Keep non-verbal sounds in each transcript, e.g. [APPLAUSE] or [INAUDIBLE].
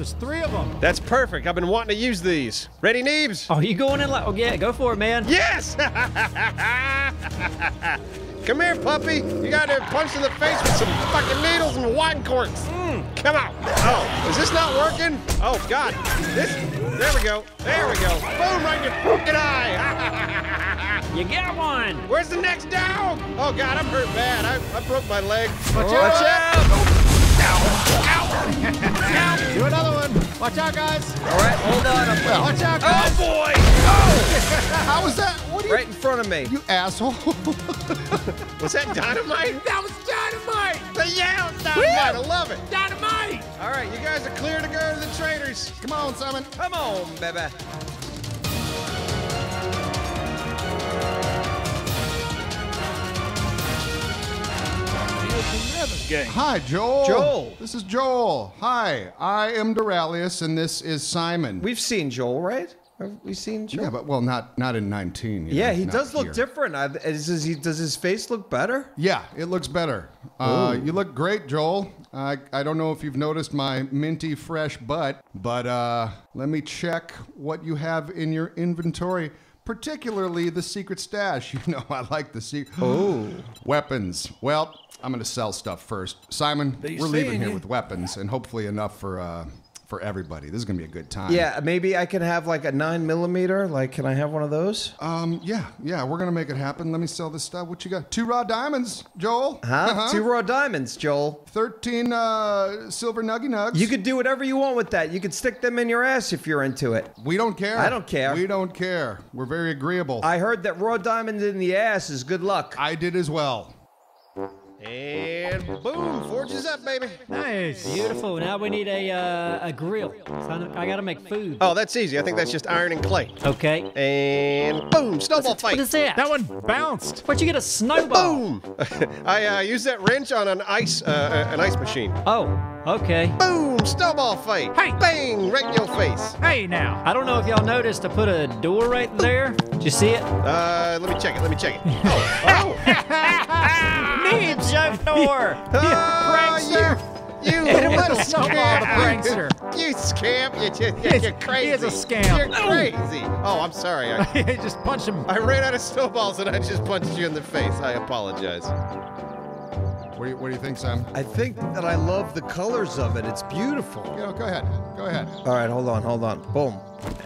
There's three of them. That's perfect. I've been wanting to use these. Ready, Neebs? Oh, you going in like? Oh yeah, go for it, man. Yes! [LAUGHS] Come here, puppy. You got to punch in the face with some fucking needles and wine corks. Mm, come out. Oh, is this not working? Oh, God. This. There we go. There we go. Boom, right in your fucking eye. [LAUGHS] You got one. Where's the next dog? Oh, God, I'm hurt bad. I, I broke my leg. Watch Oh, out. Watch [LAUGHS] Do another one. Watch out, guys. All right, hold on. I'm Watch out, oh, guys. Oh, boy. Oh. [LAUGHS] How was that? What you, right in front of me. you asshole? [LAUGHS] Was that dynamite? That was dynamite. The yeah, it's dynamite. I love it. Dynamite. All right, you guys are clear to go to the traders. Come on, Simon. Come on, baby. Hi, Joel. Joel. This is Joel. Hi, I am Doraleous, and this is Simon. We've seen Joel, right? Have we seen Joel? yeah, but well, not not in 19. you Yeah, know, he not does look here. different. I, is, is he, does his face look better? Yeah, it looks better. Uh, you look great, Joel. I I don't know if you've noticed my minty fresh butt, but uh, let me check what you have in your inventory. Particularly the secret stash. [LAUGHS] You know, I like the secret. Oh. Weapons. Well, I'm going to sell stuff first. Simon, we're leaving here with weapons and hopefully enough for uh, for everybody. This is going to be a good time. Yeah, maybe I can have like a nine millimeter. Like, can I have one of those? Um, yeah, yeah, we're going to make it happen. Let me sell this stuff. What you got? Two raw diamonds, Joel. Huh? [LAUGHS] Uh-huh. Two raw diamonds, Joel. 13 uh, silver nuggy nugs. You could do whatever you want with that. You could stick them in your ass if you're into it. We don't care. I don't care. We don't care. We're very agreeable. I, I heard that raw diamonds in the ass is good luck. I did as well. And boom, forges up, baby. Nice. Beautiful. Now we need a uh, a grill. So I gotta make food. Oh, that's easy. I think that's just iron and clay. Okay. And boom, snowball fight. What is that? That one bounced. Where'd you get a snowball? Boom! [LAUGHS] I uh, used that wrench on an ice uh, an ice machine. Oh, okay. Boom! Snowball fight. Hey! Bang! Right in your face. Hey now. I don't know if y'all noticed. I put a door right there. Did you see it? Uh, let me check it. Let me check it. [LAUGHS] Oh, oh. Need joke door. You, you [LAUGHS] little Snowball the prankster. [LAUGHS] You scamp. You just, you're crazy. he is a scamp. You're crazy. Oh, I'm sorry. I, Just punched him. I ran out of snowballs and I just punched you in the face. I apologize. What do you, what do you think, Sam? I think that I love the colors of it. It's beautiful. You know, go ahead. Go ahead. All right, hold on, hold on. Boom.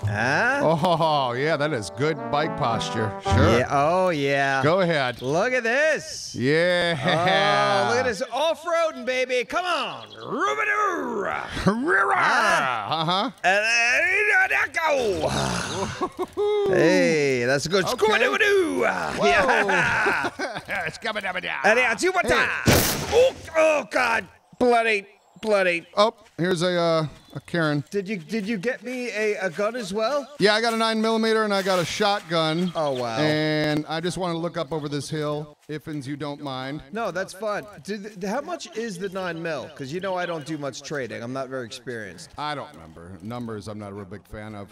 Ah? Oh, yeah, that is good bike posture. Sure. Yeah. Oh, yeah. Go ahead. Look at this. Yeah. Oh, look at this off-roading, baby. Come on. Rubadoo. Uh-huh. Go. hey, that's a good Okay. squidoo. [LAUGHS] Yeah. Two more times. Oh, oh, God. Bloody, bloody. Oh, here's a uh, a Karen. Did you did you get me a, a gun as well? Yeah, I got a nine millimeter and I got a shotgun. Oh, wow. And I just want to look up over this hill, ifins you don't mind. No, that's fine. Did, how much is the nine mil? Because you know I don't do much trading. I'm not very experienced. I don't remember numbers. I'm not a real big fan of.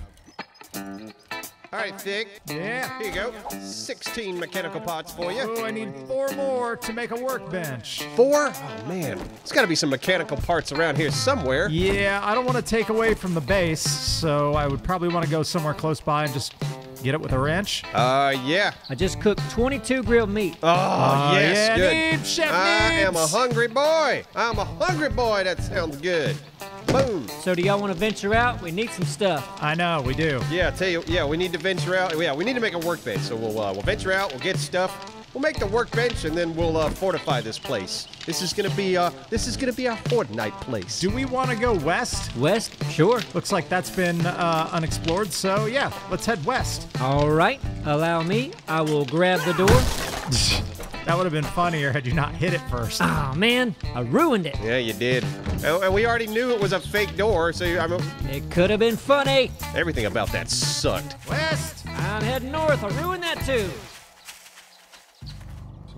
All right, Thick. Yeah. Here you go. 16 mechanical parts for you. Oh, I need four more to make a workbench. Four? Oh, man. There's got to be some mechanical parts around here somewhere. Yeah, I don't want to take away from the base, so I would probably want to go somewhere close by and just get it with a wrench. Uh, yeah. I just cooked 22 grilled meat. Oh, Uh, yes, yeah, good. Neebs, Chef I am a hungry boy. I'm a hungry boy. That sounds good. Boom. So do y'all want to venture out? We need some stuff. I know, we do. Yeah, I tell you, yeah, we need to venture out. Yeah, we need to make a workbench. So we'll uh, we'll venture out. We'll get stuff. We'll make the workbench, and then we'll uh, fortify this place. This is gonna be uh, this is gonna be our Fortnite place. Do we want to go west? West? Sure. Looks like that's been uh, unexplored, so yeah, let's head west. All right. Allow me. I will grab the door. [LAUGHS] That would have been funnier had you not hit it first. Oh, man. I ruined it. Yeah, you did. Oh, and we already knew it was a fake door, so I mean, It could have been funny. everything about that sucked. West! I'm heading north. I ruined that too.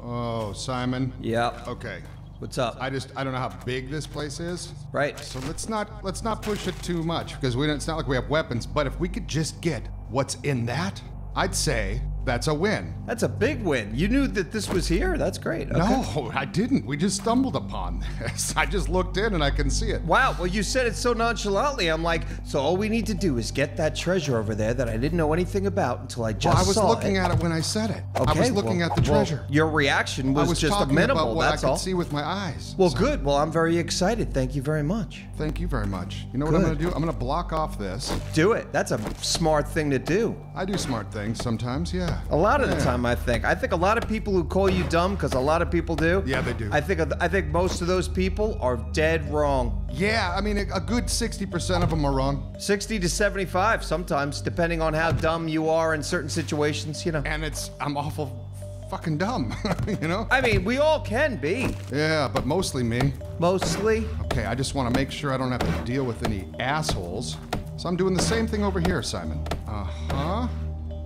Oh, Simon. Yep. Okay. What's up? I just I don't know how big this place is. right. So let's not let's not push it too much because we don't, it's not like we have weapons. But if we could just get what's in that, I'd say that's a win. That's a big win. You knew that this was here? That's great. Okay. No, I didn't. We just stumbled upon [LAUGHS] this. I just looked in and I can see it. Wow, well, you said it so nonchalantly. I'm like, so all we need to do is get that treasure over there that I didn't know anything about until I just Well, I was looking it. at it when I said it. I was looking well- at the well, treasure. your reaction was, I was just a talking minimal. about what I could all. see with my eyes. Well, So, good. Well, I'm very excited. Thank you very much. Thank you very much. You know what I'm going to do? I'm going to block off this. Do it. That's a smart thing to do. I do smart things sometimes, yeah. A lot of the time, I think. I think a lot of people who call you dumb, because a lot of people do. Yeah, they do. I think I think most of those people are dead wrong. Yeah, I mean, a, good 60% of them are wrong. 60 to 75 sometimes, depending on how dumb you are in certain situations. You know. And it's, I'm awful fucking dumb, [LAUGHS] you know? I mean, we all can be. Yeah, but mostly me. Mostly. Okay, I just want to make sure I don't have to deal with any assholes. So I'm doing the same thing over here, Simon. Uh huh.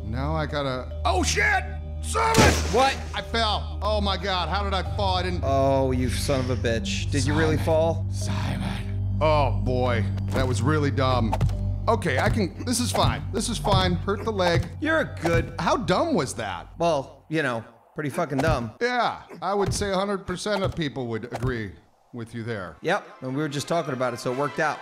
Now I gotta. Oh shit! Simon! What? I fell. Oh my god, how did I fall? I didn't. Oh, you son of a bitch. Did you really fall? Simon. Oh boy, that was really dumb. Okay, I can. This is fine. This is fine. Hurt the leg. You're a good. How dumb was that? Well, you know, pretty fucking dumb. Yeah, I would say 100% of people would agree with you there. Yep. And we were just talking about it, so it worked out.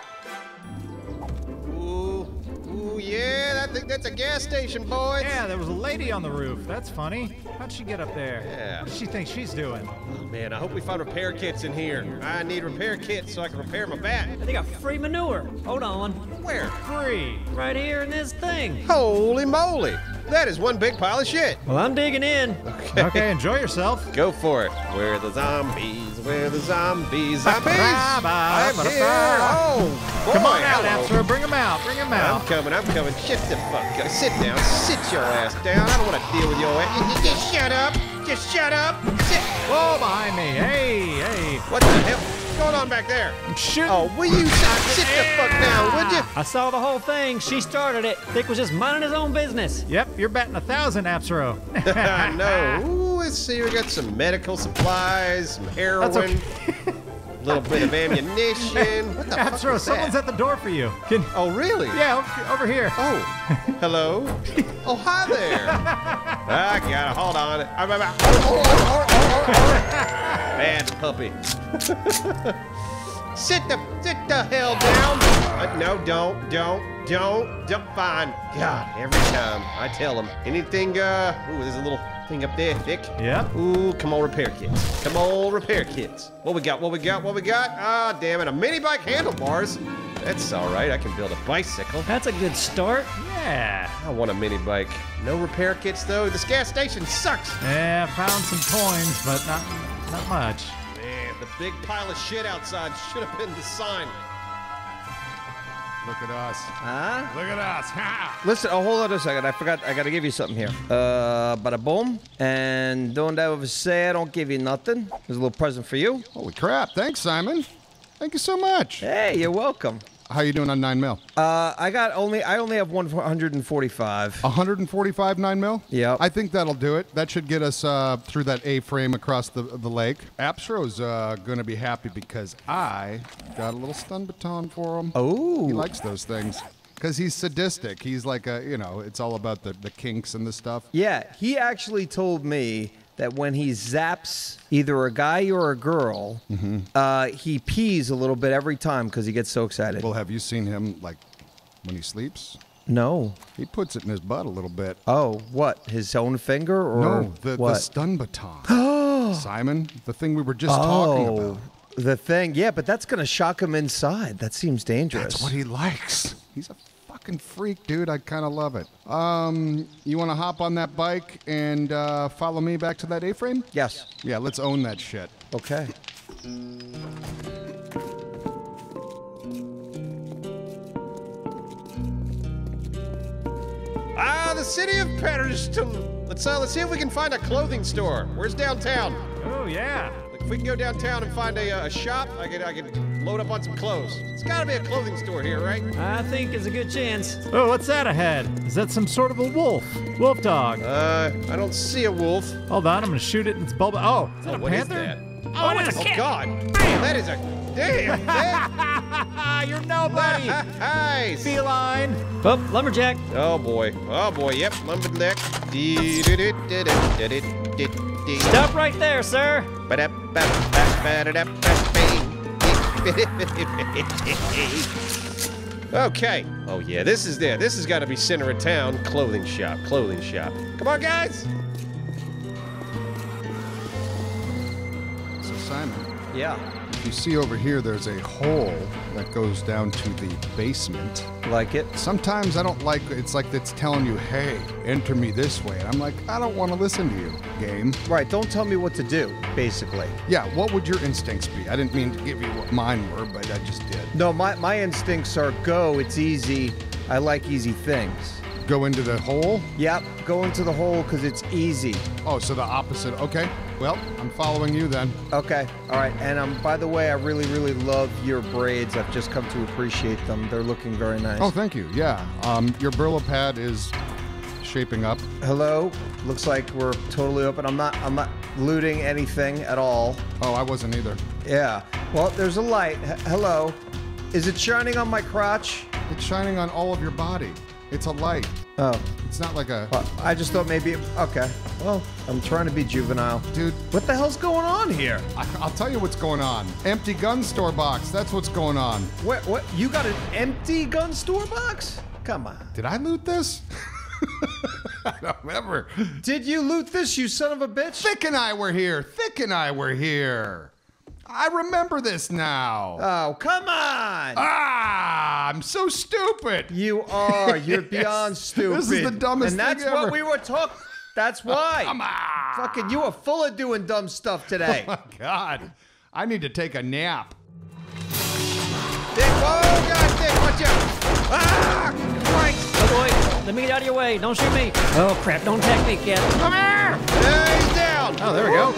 Ooh, ooh, yeah, that thing, that's a gas station, boys. Yeah, there was a lady on the roof. That's funny. How'd she get up there? Yeah. What does she think she's doing? Oh, man, I hope we find repair kits in here. I need repair kits so I can repair my bat. They got free manure. Hold on. Where? Free. Right here in this thing. Holy moly! That is one big pile of shit. Well, I'm digging in. Okay, enjoy yourself. Go for it. We're the zombies? Where the zombies? Zombies! I'm here! Oh, boy, Come on out, hello. Appsro. Bring him out. Bring him out. I'm coming, I'm coming. Shit the fuck up. Sit down. Sit your ass down. I don't want to deal with your ass. Just shut up. Just shut up. Sit. Whoa, behind me. Hey, hey. What the hell? What's going on back there? I'm shooting. Oh, will you sit, sit the fuck down, would you? I saw the whole thing. She started it. Dick was just minding his own business. Yep, you're batting a thousand, Appsro. [LAUGHS] I know. [LAUGHS] Let's see. We got some medical supplies, some heroin, a [LAUGHS] little bit of ammunition. [LAUGHS] What the fuck Appsro, someone's at the door for you. Can, Oh, really? yeah, over, here. Oh, hello. [LAUGHS] Oh, hi there. I got it. Hold on. I'm about. Oh, oh, oh, oh, oh, oh. Bad puppy. sit the sit the hell down. Uh, no, don't, don't, don't, don't. Fine. God, every time I tell him anything. Uh, ooh, there's a little thing up there, Vic. Yeah. Ooh, come on, repair kits. Come on, repair kits. What we got? What we got? What we got? Ah, damn it, a mini bike handlebars. That's all right. I can build a bicycle. That's a good start. Yeah. I want a mini bike. No repair kits though. This gas station sucks. Yeah, found some coins, but not not much. Man, the big pile of shit outside should have been the sign. Look at us. Huh? Look at us. Ha! Listen, oh, hold on a second. I forgot. I gotta give you something here. Uh, bada boom. And don't ever say I don't give you nothing. There's a little present for you. Holy crap. Thanks, Simon. Thank you so much. Hey, you're welcome. How you doing on 9 mil? Uh, I got only. I only have 145. 145 9 mil? Yeah, I think that'll do it. That should get us uh, through that A frame across the, the lake. Appsro's uh, going to be happy because I got a little stun baton for him. Oh. He likes those things. Because he's sadistic. He's like a, you know, it's all about the, the kinks and the stuff. Yeah, he actually told me that when he zaps either a guy or a girl, uh, he pees a little bit every time because he gets so excited. Well, have you seen him, like, when he sleeps? no. He puts it in his butt a little bit. Oh, what? His own finger or no, the, the stun baton. [GASPS] Simon, the thing we were just talking oh, about. the thing. Yeah, but that's gonna shock him inside. That seems dangerous. That's what he likes. He's a fucking freak, dude. I kind of love it. Um, you want to hop on that bike and uh, follow me back to that A-frame? yes. Yeah, let's own that shit. Okay. Ah, the city of Patterson. Let's uh, let's see if we can find a clothing store. Where's downtown? Oh yeah. If we can go downtown and find a, uh, a shop, I could I could load up on some clothes. It's got to be a clothing store here, right? I think it's a good chance. Oh, what's that ahead? Is that some sort of a wolf? Wolf dog. Uh, I don't see a wolf. Hold on, I'm gonna shoot it in its bulb. Oh, is that Oh, a what is panther? that? Oh, it's a cat. Oh cat. God! Damn, that is a damn. [LAUGHS] That, [LAUGHS] Ah, you're nobody. nice. Feline. Oh, lumberjack. Oh boy. Oh boy. Yep. Lumberjack. Stop right there, sir. [LAUGHS] Okay. Oh yeah, this is there. This has got to be center of town. Clothing shop. Clothing shop. Come on, guys. So Simon, Yeah. You see over here, there's a hole that goes down to the basement. Like it. Sometimes I don't like it's like it's telling you, "Hey, enter me this way," and I'm like, I don't want to listen to you, game. Right. Don't tell me what to do, basically. Yeah, what would your instincts be? I didn't mean to give you what mine were, but I just did. No, my, my instincts are go, it's easy. I like easy things. Go into the hole. Yep, go into the hole because it's easy. Oh, so the opposite. Okay. Well, I'm following you then. Okay, all right. And um, by the way, I really, really love your braids. I've just come to appreciate them. They're looking very nice. Oh, thank you. Yeah. Um, your Brillo pad is shaping up. Hello. Looks like we're totally open. I'm not. I'm not looting anything at all. Oh, I wasn't either. Yeah. Well, there's a light. H- hello. Is it shining on my crotch? It's shining on all of your body. It's a light. Oh. It's not like a Well, I just thought maybe. Okay. Well, I'm trying to be juvenile. dude. What the hell's going on here? I, I'll tell you what's going on. Empty gun store box. That's what's going on. What? What? You got an empty gun store box? Come on. Did I loot this? [LAUGHS] I don't remember. Did you loot this, you son of a bitch? Thick and I were here. Thick and I were here. I remember this now. Oh, come on. ah, I'm so stupid. You are. You're [LAUGHS] beyond stupid. This is the dumbest thing. And that's thing what ever. we were talking. That's [LAUGHS] why. Come on. Fucking, you are full of doing dumb stuff today. [LAUGHS] Oh, my God. I need to take a nap. Dick, whoa, God, Dick, watch out! Ah! Christ! Oh boy, let me get out of your way. Don't shoot me. Oh crap, don't attack me, cat. Come here! There, he's down! Oh, there we go.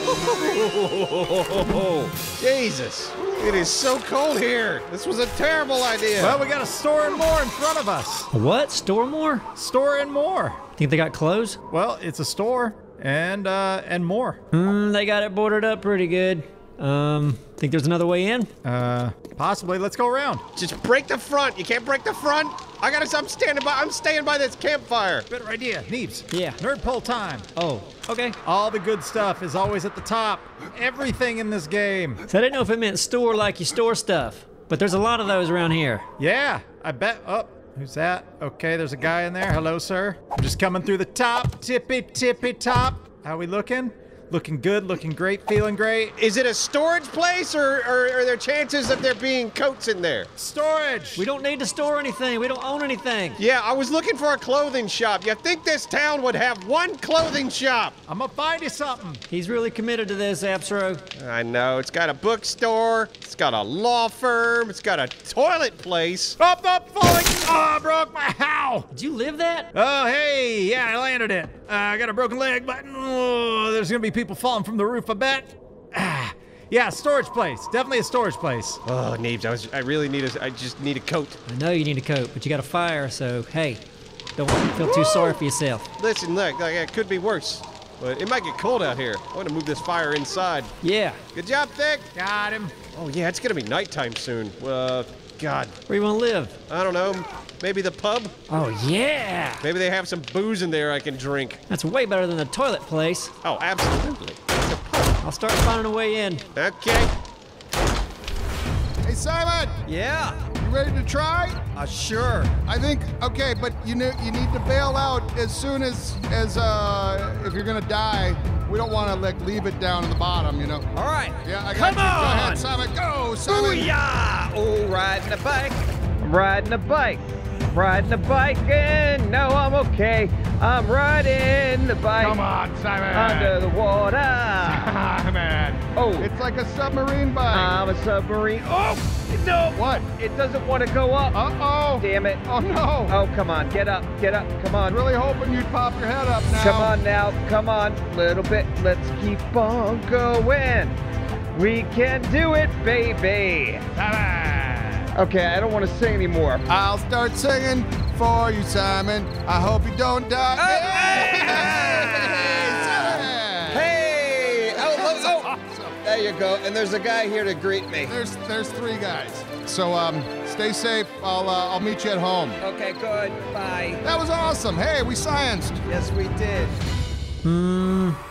[LAUGHS] Jesus. It is so cold here. This was a terrible idea. Well, we got a store and more in front of us. What? Store more? Store and more. Think they got clothes? Well, it's a store and uh and more. Hmm, they got it boarded up pretty good. Um, think there's another way in? Uh, possibly. Let's go around. Just break the front. You can't break the front. I gotta. I'm standing by. I'm staying by this campfire. Better idea, Neebs. Yeah. Nerd poll time. Oh, okay. All the good stuff is always at the top. Everything in this game. So I didn't know if it meant store like you store stuff, but there's a lot of those around here. Yeah, I bet. Oh, who's that? Okay, there's a guy in there. Hello, sir. I'm just coming through the top. Tippy, tippy top. How we looking? Looking good, looking great, feeling great. Is it a storage place, or, or are there chances of there being coats in there? Storage. We don't need to store anything. We don't own anything. Yeah, I was looking for a clothing shop. You think this town would have one clothing shop? I'm gonna find you something. He's really committed to this, Appsro. I know. It's got a bookstore. It's got a law firm. It's got a toilet place. Up, up, falling. Oh, I broke my how. Did you live that? Oh, hey, yeah, I landed it. Uh, I got a broken leg, but oh, there's gonna be people falling from the roof. I bet. Ah, yeah, storage place. Definitely a storage place. Oh, Neebs, I was. I really need a. I just need a coat. I know you need a coat, but you got a fire, so hey, don't feel too sorry for yourself. Listen, look, like, it could be worse, but it might get cold out here. I want to move this fire inside. Yeah. Good job, Thick. Got him. Oh yeah, it's gonna be nighttime soon. Uh, God, Where you want to live? I don't know. Maybe the pub. Oh yeah. Maybe they have some booze in there I can drink. That's way better than the toilet place. Oh, absolutely. I'll start finding a way in. Okay. Hey, Simon, Yeah. you ready to try? Uh, sure. I think okay, but you know you need to bail out as soon as as uh if you're gonna die. We don't want to like leave it down in the bottom, you know. All right. Yeah, I got Come you. Go on. ahead, Simon. Go, Simon. Booyah! Oh, riding a bike. I'm riding a bike. Riding the bike and no, I'm okay. I'm riding the bike Come on, Simon. under the water. Simon. Oh. It's like a submarine bike. I'm a submarine. Oh, no. what? It doesn't want to go up. Uh-oh. Damn it. Oh no. Oh, come on. Get up. Get up. Come on. Really hoping you'd pop your head up now. Come on now. Come on. Little bit. Let's keep on going. We can do it, baby. Okay, I don't want to sing anymore. I'll start singing for you, Simon. I hope you don't die. Hey! Hey! Oh, oh, oh! There you go. And there's a guy here to greet me. There's there's three guys. So um, stay safe. I'll uh, I'll meet you at home. Okay, good. Bye. That was awesome. Hey, we scienced. Yes, we did.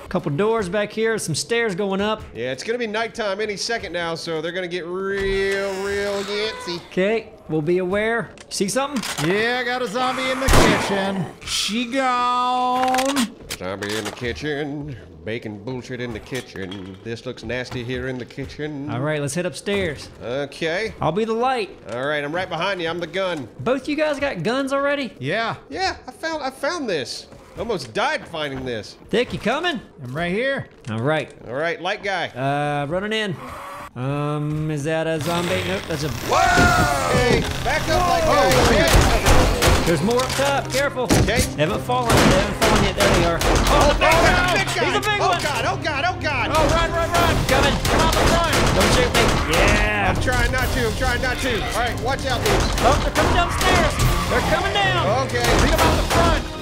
Couple doors back here, some stairs going up. Yeah, it's gonna be nighttime any second now, so they're gonna get real, real yancy. Okay, we'll be aware. See something? Yeah, I got a zombie in the kitchen. She gone. Zombie in the kitchen, baking bullshit in the kitchen. This looks nasty here in the kitchen. All right, let's head upstairs. Okay. I'll be the light. All right, I'm right behind you. I'm the gun. Both you guys got guns already? Yeah, Yeah, I found I found this. Almost died finding this. Thick, you coming? I'm right here. All right. All right, light guy. Uh, running in. Um, is that a zombie? Nope, that's a. Hey, back up, light guy. There's more up top. Careful. Okay. They haven't fallen. They haven't fallen yet. There they are. Oh, the big Oh, one! big guy. He's a big oh one. god! Oh god! Oh god! Oh, run, run, run. Coming. Come out the front. Don't shoot me. Yeah. I'm trying not to. I'm trying not to. All right, watch out, dude. Oh, they're coming downstairs. They're coming down. Okay, beat him out the front.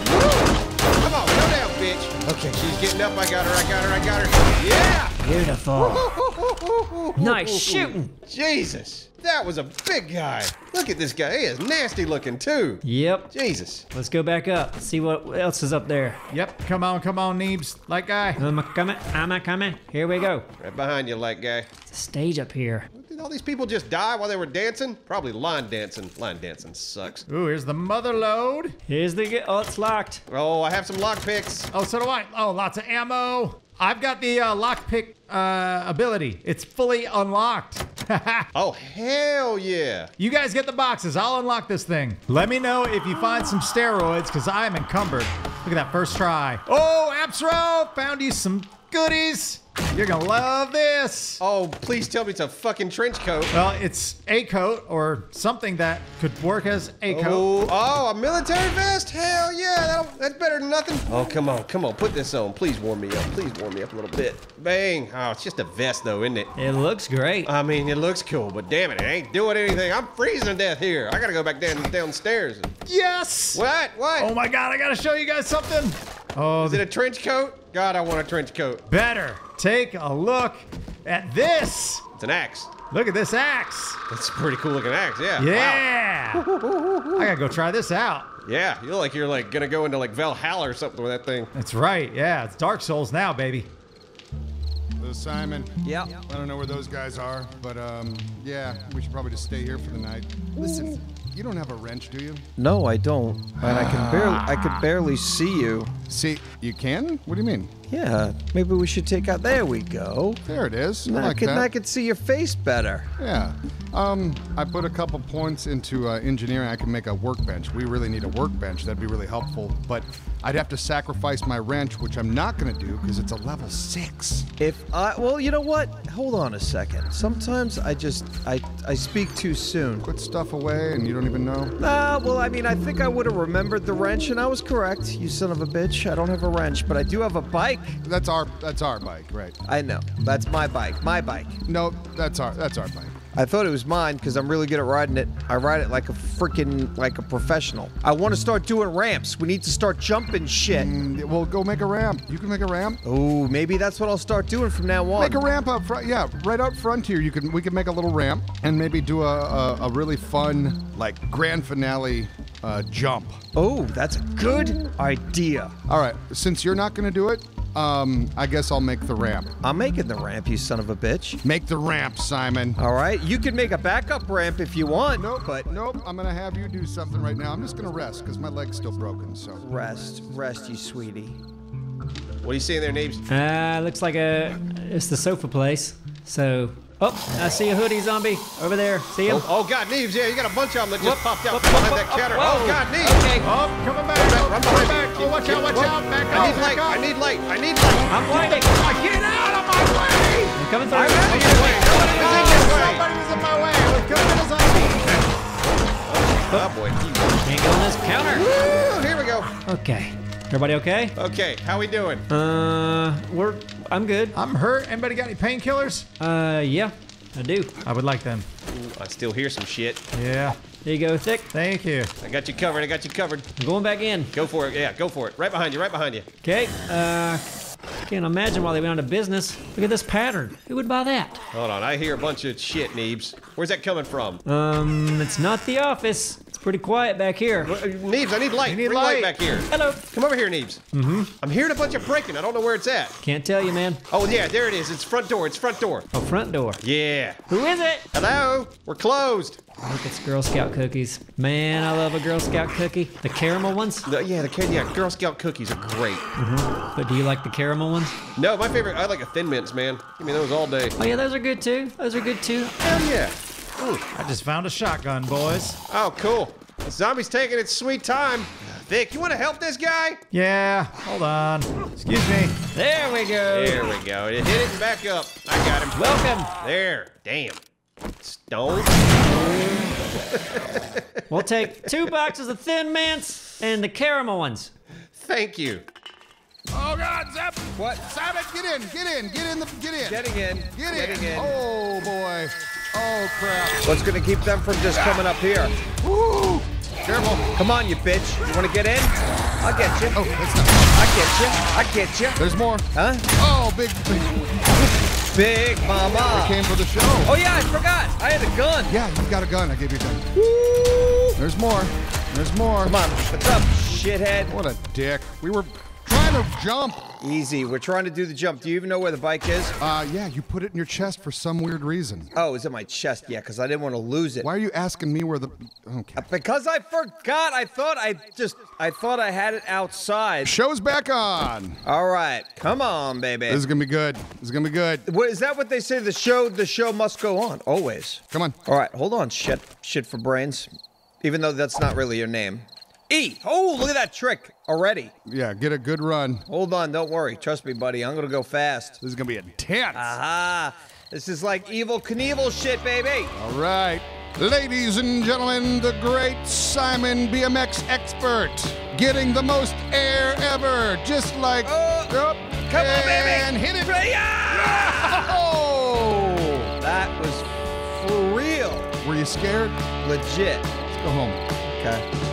Woo! Come on, go down, bitch. Okay, she's getting up. I got her. I got her. I got her. Yeah! Beautiful. [LAUGHS] Nice shooting. Jesus, that was a big guy. Look at this guy. He is nasty looking too. Yep. Jesus. Let's go back up. See what else is up there. Yep, come on, come on, Neebs. Light guy. I'm coming. I coming? Am I coming? Here we go. Right behind you, light guy. It's a stage up here. Did all these people just die while they were dancing? Probably line dancing. Line dancing sucks. Ooh, here's the mother load. Here's the. Oh, it's locked. Oh, I have some lock picks. Oh, so do I. Oh, lots of ammo. I've got the uh, lockpick uh, ability. It's fully unlocked. [LAUGHS] Oh, hell yeah. you guys get the boxes. I'll unlock this thing. Let me know if you find some steroids, because I'm encumbered. Look at that first try. Oh, Appsro, found you some goodies. You're gonna love this. Oh, please tell me it's a fucking trench coat. Well, it's a coat or something that could work as a oh, coat. Oh, oh, a military vest? Hell yeah, that'll, that's better than nothing. Oh, come on, come on, put this on. Please warm me up. Please warm me up a little bit. Bang. Oh, it's just a vest though, isn't it? It looks great. I mean, it looks cool, but damn it, it ain't doing anything. I'm freezing to death here. I gotta go back down downstairs. Yes. What? What? Oh my God! I gotta show you guys something. Oh, Is it a trench coat? God, I want a trench coat. better take a look at this. It's an axe. Look at this axe. That's a pretty cool looking axe, yeah. Wow. Yeah. I gotta go try this out. Yeah, you look like you're like gonna go into like Valhalla or something with that thing. That's right. Yeah, it's Dark Souls now, baby. Simon. Yeah. I don't know where those guys are, but um, yeah, we should probably just stay here for the night. Listen, you don't have a wrench, do you? No, I don't. And I can barely I could barely see you. See, you can? What do you mean? Yeah, maybe we should take out. There we go. There it is. I Now I like can that. I can see your face better. Yeah. Um, I put a couple points into uh, engineering. I can make a workbench. We really need a workbench. That'd be really helpful. But I'd have to sacrifice my wrench, which I'm not going to do because it's a level six. If I well, you know what? Hold on a second. Sometimes I just I I speak too soon. Put stuff away and you don't even know. Ah, well, I mean, I think I would have remembered the wrench, and I was correct. You son of a bitch. I don't have a wrench, but I do have a bike. That's our that's our bike, right? I know. That's my bike. My bike. No, that's our that's our bike. I thought it was mine because I'm really good at riding it. I ride it like a freaking like a professional. I want to start doing ramps. We need to start jumping shit. Mm, Well, go make a ramp. You can make a ramp. Oh, maybe that's what I'll start doing from now on. Make a ramp up front. Yeah, right out front here. You can we can make a little ramp and maybe do a a, a really fun like grand finale uh, jump. Oh, that's a good idea. All right, since you're not gonna do it, um, I guess I'll make the ramp. I'm making the ramp, you son of a bitch. Make the ramp, Simon. All right, you can make a backup ramp if you want. Nope, but nope. I'm gonna have you do something right now. I'm just gonna rest because my leg's still broken. So rest, rest, you sweetie. What are you seeing there, Neebs? Uh, looks like a. It's the sofa place. So. Oh, I see a hoodie zombie over there. See him? Oh, oh God, Neebs, yeah, you got a bunch of them that just Whoop, popped out whoop, behind whoop, that whoop, counter. Oh, God, Neebs. Okay. Oh, coming back. Run back, Oh, run behind back. Oh, watch out, watch Whoop. out. Back I need light. I need light. I need light. I'm blinding. Get out of my way! I'm coming through. I need this way. Nobody was in this way. Somebody was in my way. It could have been a zombie. Oh, boy. Can't get on this counter. Woo, here we go. Okay. Everybody okay? Okay, how we doing? Uh, we're. I'm good. I'm hurt. Anybody got any painkillers? Uh, yeah, I do. I would like them. Ooh, I still hear some shit. Yeah. There you go, Thick. Thank you. I got you covered. I got you covered. I'm going back in. Go for it. Yeah, go for it. Right behind you. Right behind you. Okay. Uh, Can't imagine why they went out of business. Look at this pattern. Who would buy that? Hold on, I hear a bunch of shit, Neebs. Where's that coming from? Um, it's not the office. It's pretty quiet back here. Uh, Neebs, I need light. I need Bring light. light. back here. Hello. Come over here, Neebs. Mm-hmm. I'm hearing a bunch of breaking. I don't know where it's at. Can't tell you, man. Oh, yeah, there it is. It's front door. It's front door. Oh, front door. Yeah. Who is it? Hello? We're closed. Look, it's Girl Scout cookies. Man, I love a Girl Scout cookie. The caramel ones? No, yeah, the yeah, Girl Scout cookies are great. But do you like the caramel ones? No, my favorite. I like a Thin Mints, man. Give me those all day. Oh, yeah, those are good too. Those are good too. Hell yeah. Ooh. I just found a shotgun, boys. Oh, cool. The zombie's taking its sweet time. Vic, you want to help this guy? Yeah, hold on. Excuse me. There we go. There we go. Hit it and back up. I got him. Welcome. There. Damn. Stone. [LAUGHS] We'll take two boxes of Thin Mints and the caramel ones. Thank you. Oh God, Zap! What? Zap it! Get in! Get in! Get in! The, get in! Getting in. Get in! Getting in. Oh boy! Oh crap! What's gonna keep them from just coming up here? Woo! Careful! Come on, you bitch. You wanna get in? I'll get you. Oh, that's not. I get you. I get you. There's more. Huh? Oh, big, big. Big mama. Came for the show. Oh yeah, I forgot. I had a gun. Yeah, you got a gun. I gave you a gun. Woo! There's more. There's more. Come on. What's up, shithead? What a dick. We were to jump. Easy. We're trying to do the jump. Do you even know where the bike is? Uh, yeah, you put it in your chest for some weird reason. Oh, it's in my chest. Yeah, because I didn't want to lose it. Why are you asking me where the? Okay. Because I forgot. I thought I just. I thought I had it outside. Show's back on. All right. Come on, baby. This is gonna be good. This is gonna be good. What, is that what they say? The show. The show must go on always. Come on. All right. Hold on. Shit. Shit for brains. Even though that's not really your name. E. Oh, look at that trick already. Yeah, get a good run. Hold on. Don't worry. Trust me, buddy. I'm gonna go fast. This is gonna be intense. Aha. This is like Evel Knievel shit, baby. All right. Ladies and gentlemen, the great Simon BMX expert getting the most air ever, just like. Oh, Yup. come on, baby. And hit it. Yeah! Oh! That was for real. Were you scared? Legit. Let's go home. Okay.